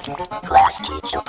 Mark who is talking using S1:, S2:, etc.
S1: Class teacher.